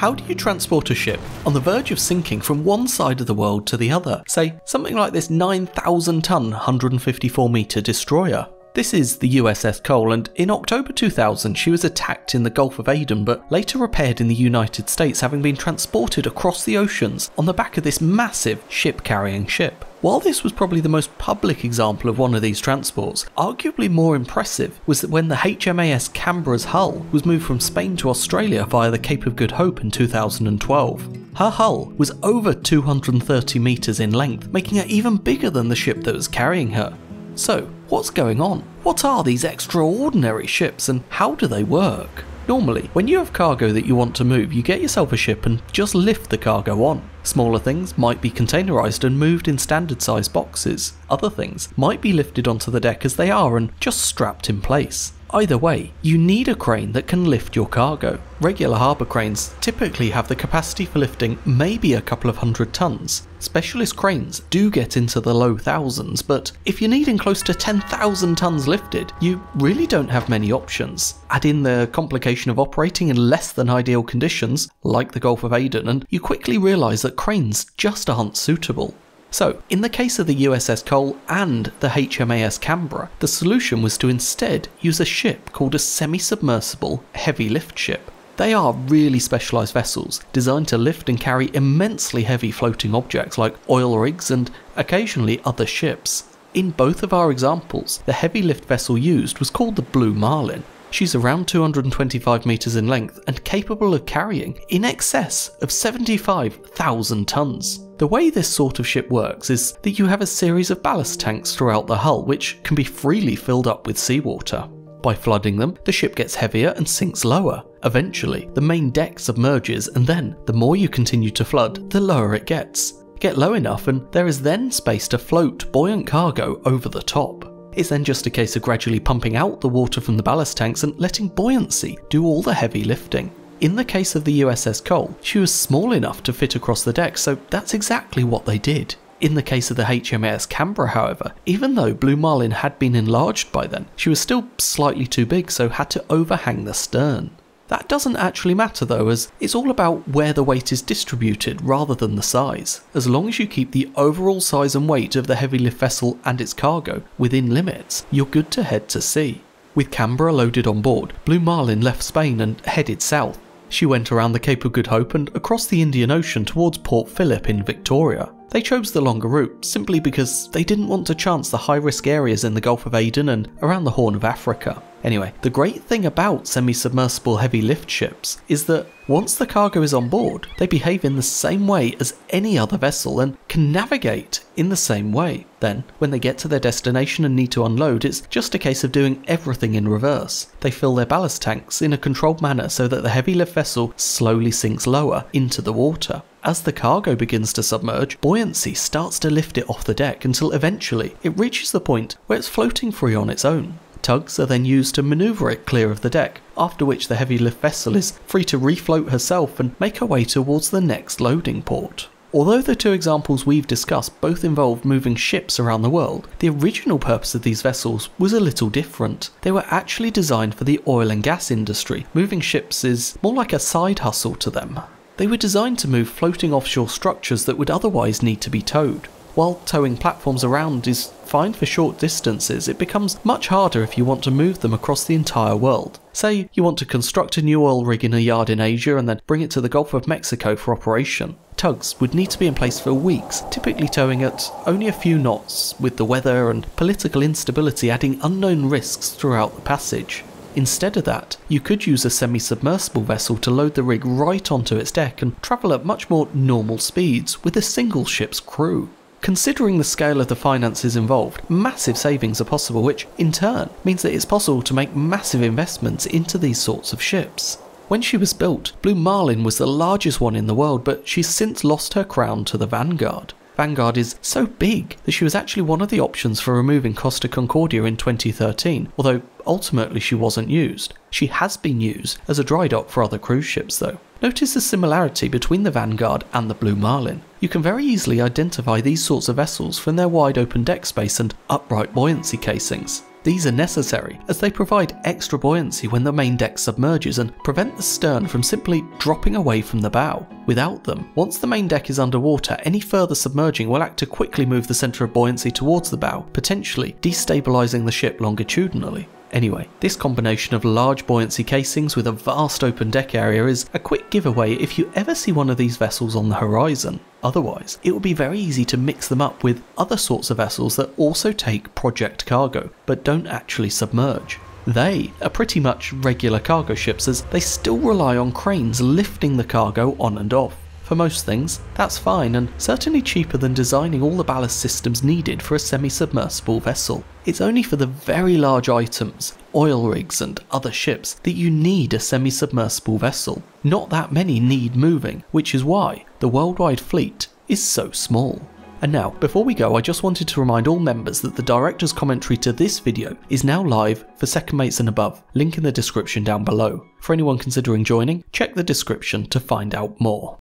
How do you transport a ship on the verge of sinking from one side of the world to the other? Say, something like this 9,000 ton, 154 metre destroyer. This is the USS Cole, and in October 2000 she was attacked in the Gulf of Aden but later repaired in the United States, having been transported across the oceans on the back of this massive ship carrying ship. While this was probably the most public example of one of these transports, arguably more impressive was that when the HMAS Canberra's hull was moved from Spain to Australia via the Cape of Good Hope in 2012. Her hull was over 230 metres in length, making her even bigger than the ship that was carrying her. So, what's going on? What are these extraordinary ships and how do they work? Normally, when you have cargo that you want to move, you get yourself a ship and just lift the cargo on. Smaller things might be containerized and moved in standard size boxes. Other things might be lifted onto the deck as they are and just strapped in place. Either way, you need a crane that can lift your cargo. Regular harbour cranes typically have the capacity for lifting maybe a couple of hundred tons. Specialist cranes do get into the low thousands, but if you're needing close to 10,000 tons lifted, you really don't have many options. Add in the complication of operating in less than ideal conditions, like the Gulf of Aden, and you quickly realise that cranes just aren't suitable. So, in the case of the USS Cole and the HMAS Canberra, the solution was to instead use a ship called a semi submersible heavy lift ship. They are really specialised vessels designed to lift and carry immensely heavy floating objects like oil rigs and occasionally other ships. In both of our examples, the heavy lift vessel used was called the Blue Marlin. She's around 225 metres in length and capable of carrying in excess of 75,000 tonnes. The way this sort of ship works is that you have a series of ballast tanks throughout the hull which can be freely filled up with seawater. By flooding them, the ship gets heavier and sinks lower. Eventually, the main deck submerges, and then, the more you continue to flood, the lower it gets. Get low enough, and there is then space to float buoyant cargo over the top. It's then just a case of gradually pumping out the water from the ballast tanks and letting buoyancy do all the heavy lifting. In the case of the USS Cole, she was small enough to fit across the deck, so that's exactly what they did. In the case of the HMAS Canberra, however, even though Blue Marlin had been enlarged by then, she was still slightly too big, so had to overhang the stern. That doesn't actually matter though, as it's all about where the weight is distributed rather than the size. As long as you keep the overall size and weight of the heavy lift vessel and its cargo within limits, you're good to head to sea. With Canberra loaded on board, Blue Marlin left Spain and headed south, she went around the Cape of Good Hope and across the Indian Ocean towards Port Phillip in Victoria. They chose the longer route simply because they didn't want to chance the high risk areas in the Gulf of Aden and around the Horn of Africa. Anyway, the great thing about semi submersible heavy lift ships is that once the cargo is on board, they behave in the same way as any other vessel and can navigate in the same way. Then, when they get to their destination and need to unload, it's just a case of doing everything in reverse. They fill their ballast tanks in a controlled manner so that the heavy lift vessel slowly sinks lower into the water. As the cargo begins to submerge, buoyancy starts to lift it off the deck until eventually it reaches the point where it's floating free on its own. Tugs are then used to manoeuvre it clear of the deck, after which the heavy lift vessel is free to refloat herself and make her way towards the next loading port. Although the two examples we've discussed both involved moving ships around the world, the original purpose of these vessels was a little different. They were actually designed for the oil and gas industry. Moving ships is more like a side hustle to them. They were designed to move floating offshore structures that would otherwise need to be towed. While towing platforms around is fine for short distances, it becomes much harder if you want to move them across the entire world. Say you want to construct a new oil rig in a yard in Asia and then bring it to the Gulf of Mexico for operation. Tugs would need to be in place for weeks, typically towing at only a few knots, with the weather and political instability adding unknown risks throughout the passage. Instead of that, you could use a semi submersible vessel to load the rig right onto its deck and travel at much more normal speeds with a single ship's crew. Considering the scale of the finances involved, massive savings are possible, which in turn means that it's possible to make massive investments into these sorts of ships. When she was built, Blue Marlin was the largest one in the world, but she's since lost her crown to the Vanguard. Vanguard is so big that she was actually one of the options for removing Costa Concordia in 2013, although ultimately she wasn't used. She has been used as a dry dock for other cruise ships though. Notice the similarity between the Vanguard and the Blue Marlin. You can very easily identify these sorts of vessels from their wide open deck space and upright buoyancy casings. These are necessary as they provide extra buoyancy when the main deck submerges and prevent the stern from simply dropping away from the bow. Without them, once the main deck is underwater, any further submerging will act to quickly move the centre of buoyancy towards the bow, potentially destabilising the ship longitudinally. Anyway, this combination of large buoyancy casings with a vast open deck area is a quick giveaway if you ever see one of these vessels on the horizon. Otherwise, it would be very easy to mix them up with other sorts of vessels that also take project cargo, but don't actually submerge. They are pretty much regular cargo ships as they still rely on cranes lifting the cargo on and off. For most things, that's fine and certainly cheaper than designing all the ballast systems needed for a semi submersible vessel. It's only for the very large items, oil rigs, and other ships that you need a semi submersible vessel. Not that many need moving, which is why the worldwide fleet is so small. And now, before we go, I just wanted to remind all members that the director's commentary to this video is now live for second mates and above, link in the description down below. For anyone considering joining, check the description to find out more.